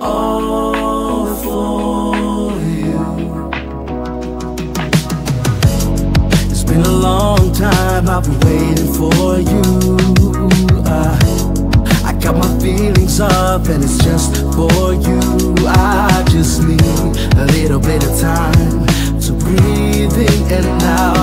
all for you. It's been a long time I've been waiting for you. Uh, I got my feelings up and it's just for you. I just need a little bit of time to breathe and out.